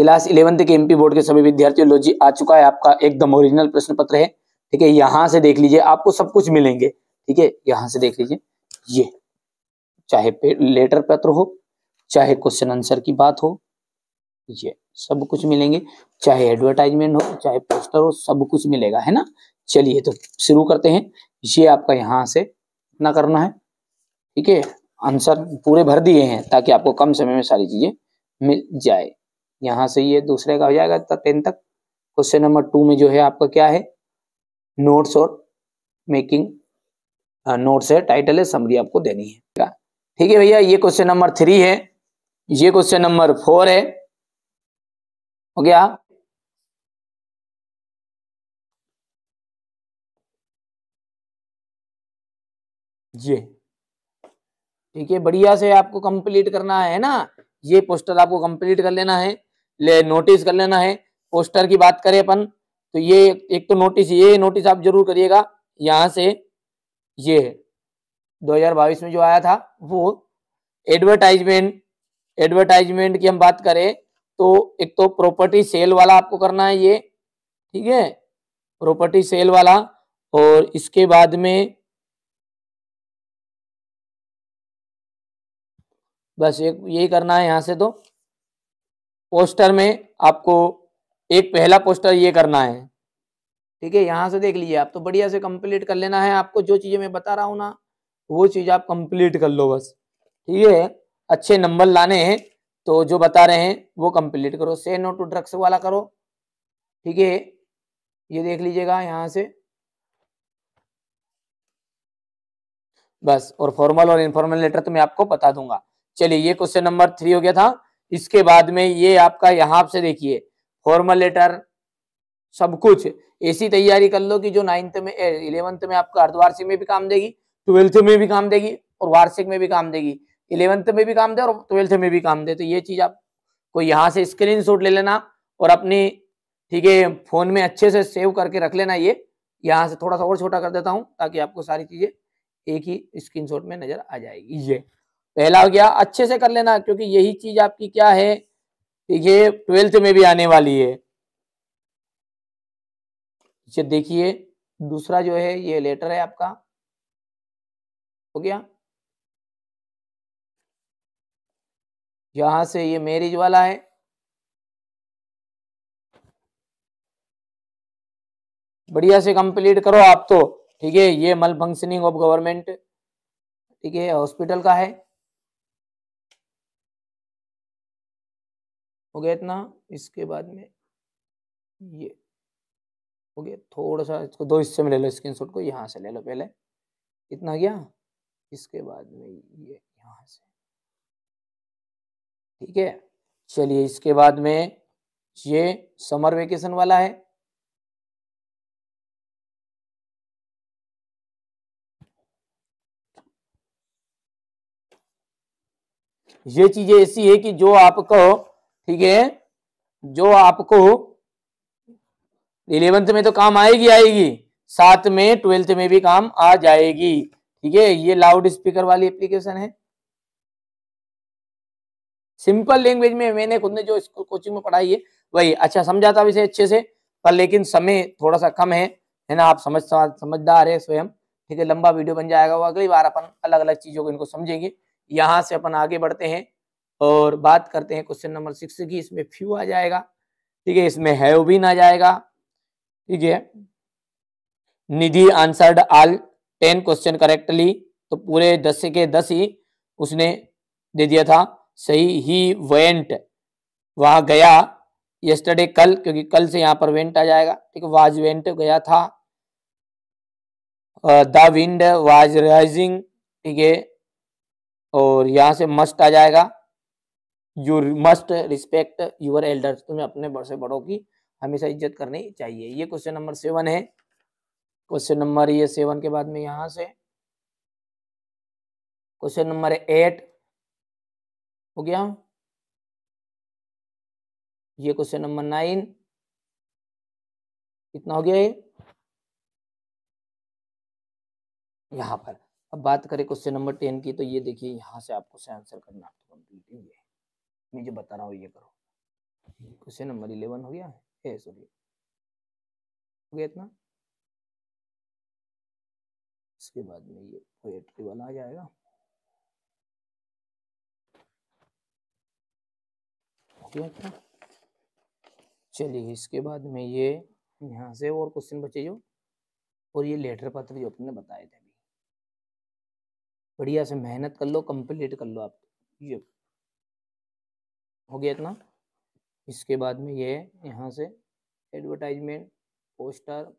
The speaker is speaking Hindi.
क्लास इलेवंथ के एमपी बोर्ड के सभी विद्यार्थियों, लो जी, आ चुका है आपका एकदम ओरिजिनल प्रश्न पत्र है। ठीक है, यहाँ से देख लीजिए, आपको सब कुछ मिलेंगे। ठीक है, यहाँ से देख लीजिए। ये, चाहे लेटर पत्र हो, चाहे क्वेश्चन आंसर की बात हो, ये सब कुछ मिलेंगे। चाहे एडवर्टाइजमेंट हो, चाहे पोस्टर हो, सब कुछ मिलेगा, है ना? चलिए तो शुरू करते हैं। ये आपका यहाँ से इतना करना है। ठीक है आंसर पूरे भर दिए हैं ताकि आपको कम समय में सारी चीज़ें मिल जाए। यहाँ से ये दूसरे का हो जाएगा टेन तक। क्वेश्चन नंबर टू में जो है आपका क्या है? नोट्स और मेकिंग नोट्स है टाइटल है समरी आपको देनी है। ठीक है? भैया, ये क्वेश्चन नंबर थ्री है। ये क्वेश्चन नंबर फोर है। हो गया? ये। ठीक है, बढ़िया से आपको कंप्लीट करना है ना? ये पोस्टर आपको कंप्लीट कर लेना है। ले नोटिस कर लेना है। पोस्टर की बात करें अपन तो ये एक तो नोटिस ये नोटिस आप ज़रूर करिएगा। यहाँ से ये 2022 में जो आया था, वो एडवर्टाइजमेंट एडवर्टाइजमेंट की हम बात करें तो एक तो प्रॉपर्टी सेल वाला आपको करना है ये, ठीक है? प्रॉपर्टी सेल वाला, और इसके बाद में बस एक, यही करना है यहाँ से तो। पोस्टर में आपको एक पहला पोस्टर ये करना है। ठीक है, यहाँ से देख लीजिए, आप तो बढ़िया से कंप्लीट कर लेना है। आपको जो चीज़ें मैं बता रहा हूँ ना, वो चीज़ आप कंप्लीट कर लो बस। ठीक है, अच्छे नंबर लाने हैं तो जो बता रहे हैं, वो कंप्लीट करो। से नो टू ड्रग्स वाला करो। ठीक है, ये देख लीजिएगा यहाँ से। बस, और फॉर्मल और इनफॉर्मल लेटर तो मैं आपको बता दूँगा। चलिए, ये क्वेश्चन नंबर थ्री हो गया था। इसके बाद में ये आपका यहाँ से देखिए फॉर्मल लेटर सब कुछ। ऐसी तैयारी कर लो कि जो नाइन्थ में इलेवंथ में आपका अर्धवार्षिक में भी काम देगी ट्वेल्थ में भी काम देगी और वार्षिक में भी काम देगी। इलेवंथ में भी काम दे और ट्वेल्थ में भी काम दे। तो ये चीज़ आप को यहाँ से स्क्रीन ले लेना और अपनी, ठीक है फ़ोन में अच्छे से सेव करके रख लेना ये। यहाँ से थोड़ा सा और छोटा कर देता हूँ ताकि आपको सारी चीज़ें एक ही स्क्रीनशॉट में नज़र आ जाएगी। ये। पहला हो गया अच्छे से कर लेना, क्योंकि यही चीज़ आपकी क्या है ये ट्वेल्थ में भी आने वाली है। देखिए, दूसरा जो है, ये लेटर है आपका। हो गया? यहाँ से ये मैरिज वाला है। बढ़िया से कंप्लीट करो आप तो। ठीक है, ये मल फंक्शनिंग ऑफ़ गवर्नमेंट, ठीक है, हॉस्पिटल का है। हो गया इतना, इसके बाद में ये हो गया थोड़ा सा इसको दो हिस्से में ले लो, स्क्रीनशॉट को, यहाँ से ले लो पहले। इतना गया इसके बाद में ये यहाँ से। ठीक है, चलिए इसके बाद में ये समर वेकेशन वाला है। ये चीज़ें ऐसी है कि जो आपको ठीक है? जो आपको इलेवेंथ में तो काम आएगी आएगी। साथ में ट्वेल्थ में भी काम आ जाएगी। ठीक है? ये लाउड स्पीकर वाली एप्लीकेशन है। सिंपल लैंग्वेज में मैंने खुद ने जो स्कूल कोचिंग में पढ़ाई है, वही अच्छा समझा था विषय अच्छे से, पर लेकिन समय थोड़ा सा कम है। है ना? आप समझ, समझदार है स्वयं। ठीक है? लंबा वीडियो बन जाएगा वो अगली बार अपन अलग अलग चीज़ों को इनको समझेंगे। यहाँ से अपन आगे बढ़ते हैं। और बात करते हैं क्वेश्चन नंबर सिक्स की, इसमें फ्यू आ जाएगा। ठीक है, इसमें हैव भी ना जाएगा। ठीक है। Nidhi answered all ten question correctly तो पूरे दस के दस ही उसने दे दिया था। सही ही वेंट वहाँ गया यस्टरडे कल, क्योंकि कल से यहाँ पर वेंट आ जाएगा। ठीक है वाज वेंट गया था। द विंड वाज राइजिंग ठीक है, और यहाँ से मस्ट आ जाएगा। You must respect your elders तुम्हें अपने बड़े बड़ों की हमेशा इज़्ज़त करनी चाहिए। ये क्वेश्चन नंबर सेवन है। क्वेश्चन नंबर ये सेवन के बाद में यहाँ से। क्वेश्चन नंबर एट हो गया? ये क्वेश्चन नंबर नाइन कितना हो गया ये? यहाँ पर। अब बात करें क्वेश्चन नंबर टेन की तो ये देखिए, यहाँ से आपको आंसर करना है। मैं जो बता रहा हूँ, ये करो। क्वेश्चन नंबर इलेवन हो गया है। सॉरी। हो गया इतना? इसके बाद में ये पोएट्री वाला आ जाएगा। चलिए, इसके बाद में ये, यहाँ से और क्वेश्चन बचे जो, और ये लेटर पत्र जो अपने बताए थे अभी। बढ़िया से मेहनत कर लो कंप्लीट कर लो आप। ये हो गया इतना। इसके बाद में ये यहाँ से एडवर्टाइजमेंट पोस्टर